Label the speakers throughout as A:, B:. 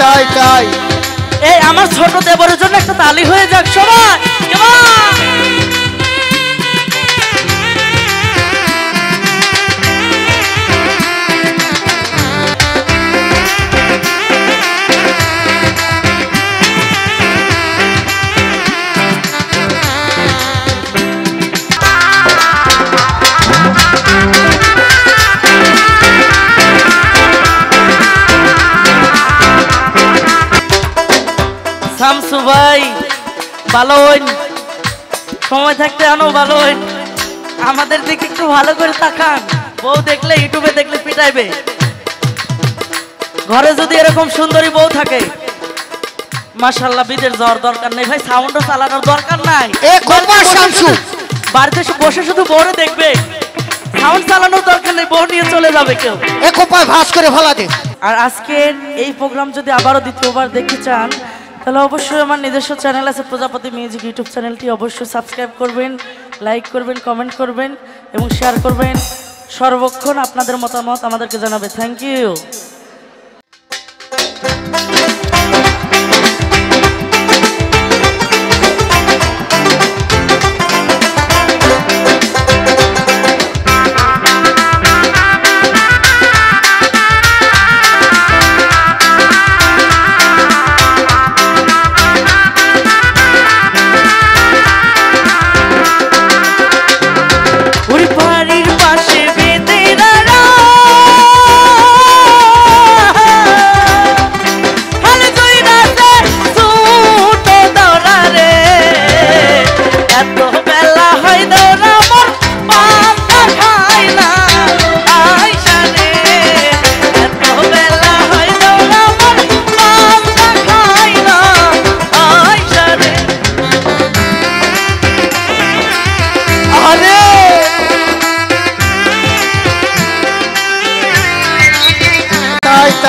A: তাই তাই।
B: এই আমার ছোট দেবরের জন্য একটা তালি হয়ে যাক সবাই। ভালো হইন সময় থাকতে আনো ভালো হইন আমাদের দিকে একটু ভালো করে তাকান। বউ দেখলে ইউটিউবে দেখলে পিটাইবে। ঘরে যদি এরকম সুন্দরী বউ থাকে মাশাল্লাহ বিদের জ্বর দরকার নেই। ভাই সাউন্ডও চালানোর দরকার নাই। বাড়িতে বসে শুধু বউরে দেখবে। সাউন্ড চালানোর দরকার নেই বউ নিয়ে চলে যাবে কেউ।
A: এ কোপায় ভাস করে ফেলা দে।
B: আর আজকের এই প্রোগ্রাম যদি আবারও দ্বিতীয়বার দেখতে চান তাহলে অবশ্যই আমার নিজস্ব চ্যানেল আছে প্রজাপতি মিউজিক ইউটিউব চ্যানেলটি অবশ্যই সাবস্ক্রাইব করবেন, লাইক করবেন, কমেন্ট করবেন এবং শেয়ার করবেন। সর্বক্ষণ আপনাদের মতামত আমাদেরকে জানাবে। থ্যাংক ইউ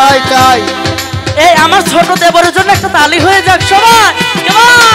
B: তাই
A: তাই
B: এই আমার ছোট দেবরের জন্য একটা তালি হয়ে যাক সবাই এবার।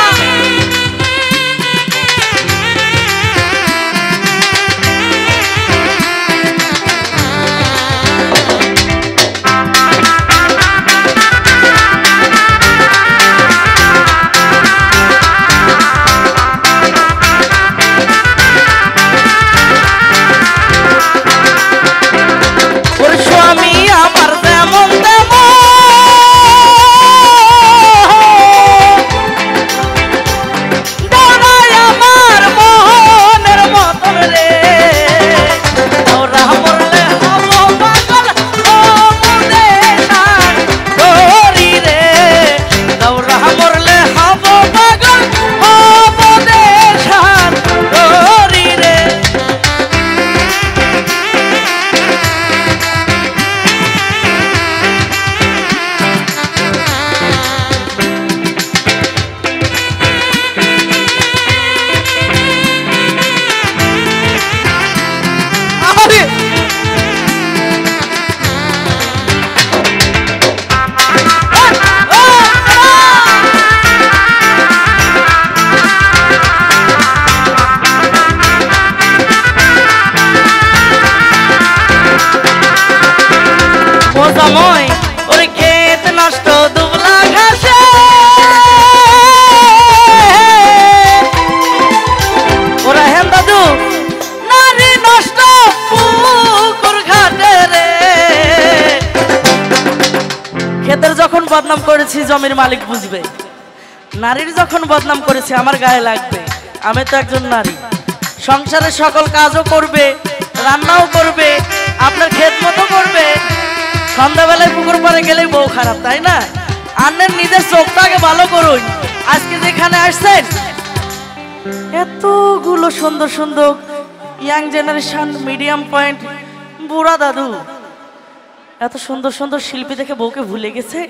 B: মোজাময় ওরে ক্ষেত নষ্ট দুবলা ঘাসে। ওরা হেন দাদু, নারী নষ্ট পুকুর ঘাটে রে। ক্ষেতের যখন বদনাম করেছি, জমির মালিক বুঝবে। নারীর যখন বদনাম করেছি, আমার গায়ে লাগবে। আমি তো একজন নারী। সংসারের সকল কাজও করবে, রান্নাও করবে খারাপ, তাই না? আন্নের নিজের চোখটাকে ভালো করুন। আজকে যেখানে আসছেন, এতগুলো সুন্দর সুন্দর ইয়াং জেনারেশন মিডিয়াম পয়েন্ট বুড়া দাদু, এত সুন্দর সুন্দর শিল্পী দেখে বউকে ভুলে গেছে?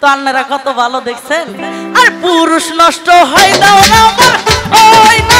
B: তো আন্নারা কত ভালো দেখছেন? আর পুরুষ নষ্ট হয় না ওই না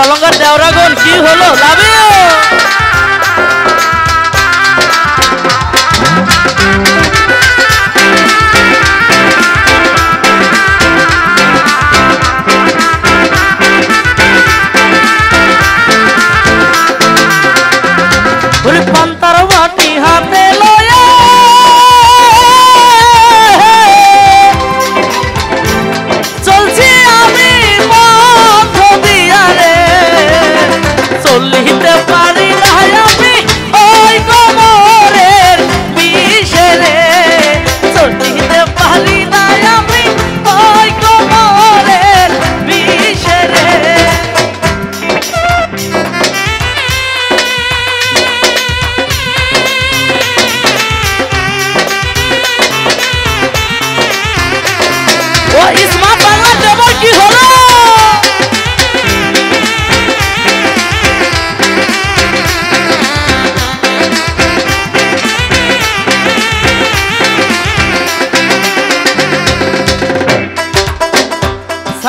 B: সলঙ্গার দেওরাগন কি হলো? লাভে পান্তার বাটি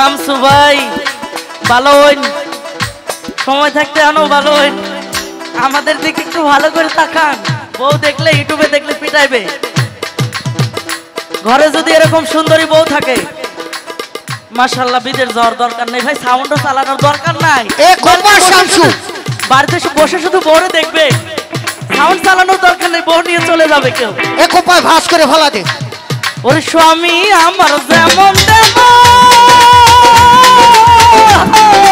B: শামসু ভাই ভালো সময় থাকতে আনো ভালো আমাদের দিকে একটু ভালো করে তাকান। বউ দেখলে ইউটিউবে দেখলে পিটাইবে। ঘরে যদি এরকম সুন্দরী বউ থাকে মাশাল্লাহ বিদের যাওয়ার দরকার নেই। ভাই সাউন্ডও চালানোর দরকার নাই। বাড়িতে বসে শুধু বউরে দেখবে। সাউন্ড চালানোর দরকার নেই বউ নিয়ে চলে যাবে কেউ।
A: এ কোপায় ভাস করে ফেলা দে।
B: ওর স্বামী আমার যেমন তেমন oh, oh. oh.